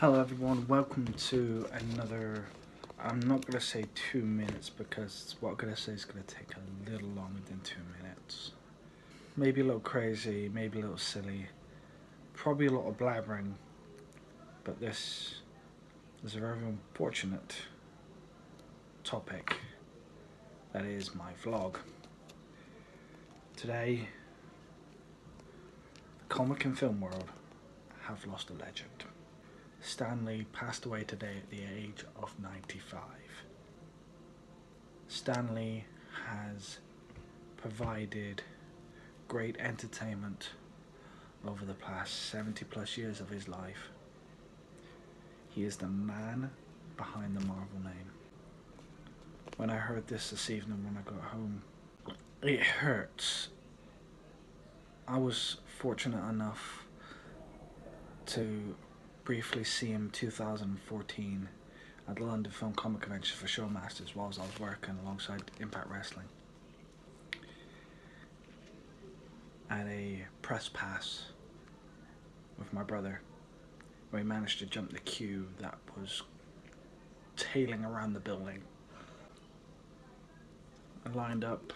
Hello everyone, welcome to another, I'm not going to say two minutes because what I'm going to say is going to take a little longer than two minutes. Maybe a little crazy, maybe a little silly, probably a lot of blabbering, but this is a very unfortunate topic that is my vlog. Today, the comic and film world have lost a legend. Stan Lee passed away today at the age of 95. Stan Lee has provided great entertainment over the past 70 plus years of his life. He is the man behind the Marvel name. When I heard this this evening when I got home, it hurts. I was fortunate enough to briefly see him 2014 at the London Film Comic Convention for Showmasters whilst I was working alongside Impact Wrestling. At a press pass with my brother, where he managed to jump the queue that was tailing around the building. I lined up,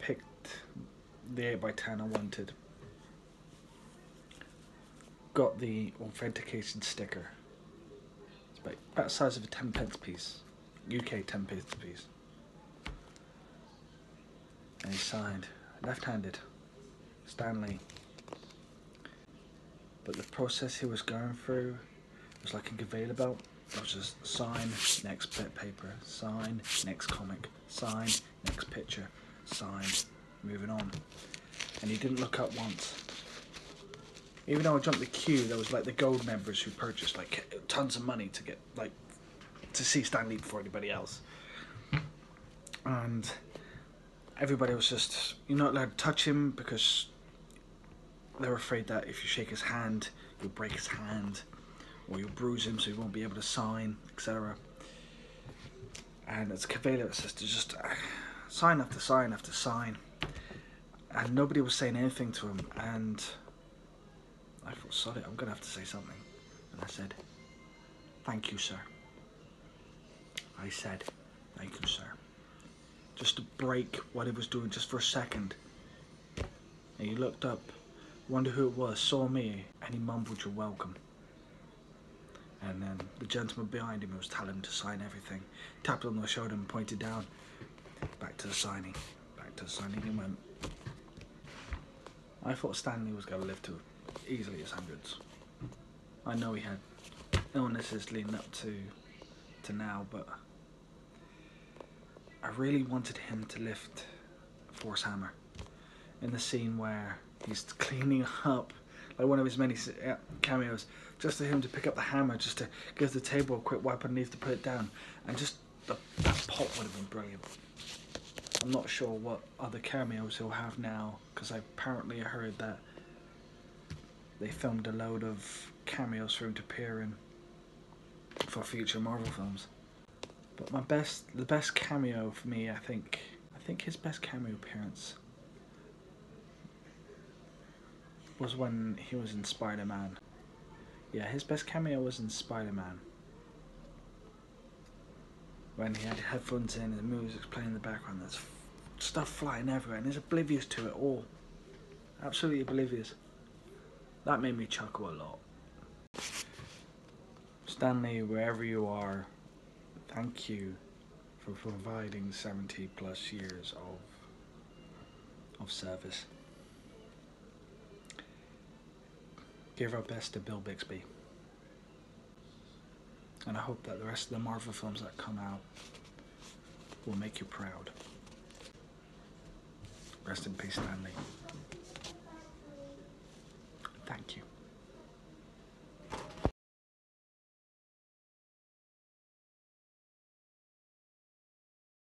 picked the 8x10 I wanted got the authentication sticker. It's about, about the size of a 10 pence piece. UK 10 pence piece. And he signed, left-handed, Stan Lee. But the process he was going through was like a conveyor belt. It was just sign, next bit paper, sign, next comic, sign, next picture, sign, moving on. And he didn't look up once. Even though I jumped the queue, there was like the gold members who purchased like tons of money to get like to see Stan Lee before anybody else. And everybody was just you're not allowed to touch him because they're afraid that if you shake his hand, you'll break his hand or you'll bruise him so he won't be able to sign, etc. And it's conveyor system, just uh, sign after sign after sign. And nobody was saying anything to him and I thought, sorry, I'm going to have to say something. And I said, thank you, sir. I said, thank you, sir. Just to break what he was doing just for a second. And he looked up, wondered who it was, saw me, and he mumbled, you're welcome. And then the gentleman behind him was telling him to sign everything. Tapped on the shoulder and pointed down. Back to the signing. Back to the signing he went. I thought Stan Lee was going to live to easily as hundreds. I know he had illnesses leading up to to now, but I really wanted him to lift Thor's Hammer in the scene where he's cleaning up, like one of his many uh, cameos, just for him to pick up the hammer, just to give the table a quick wipe underneath to put it down, and just the, that pop would have been brilliant. I'm not sure what other cameos he'll have now, because I apparently heard that they filmed a load of cameos for him to appear in for future Marvel films. But my best, the best cameo for me, I think, I think his best cameo appearance was when he was in Spider-Man. Yeah, his best cameo was in Spider-Man. When he had headphones in and the music's playing in the background, there's stuff flying everywhere and he's oblivious to it all. Absolutely oblivious. That made me chuckle a lot. Stan Lee, wherever you are, thank you for providing 70 plus years of, of service. Give our best to Bill Bixby. And I hope that the rest of the Marvel films that come out will make you proud. Rest in peace, Stan Lee. Thank you.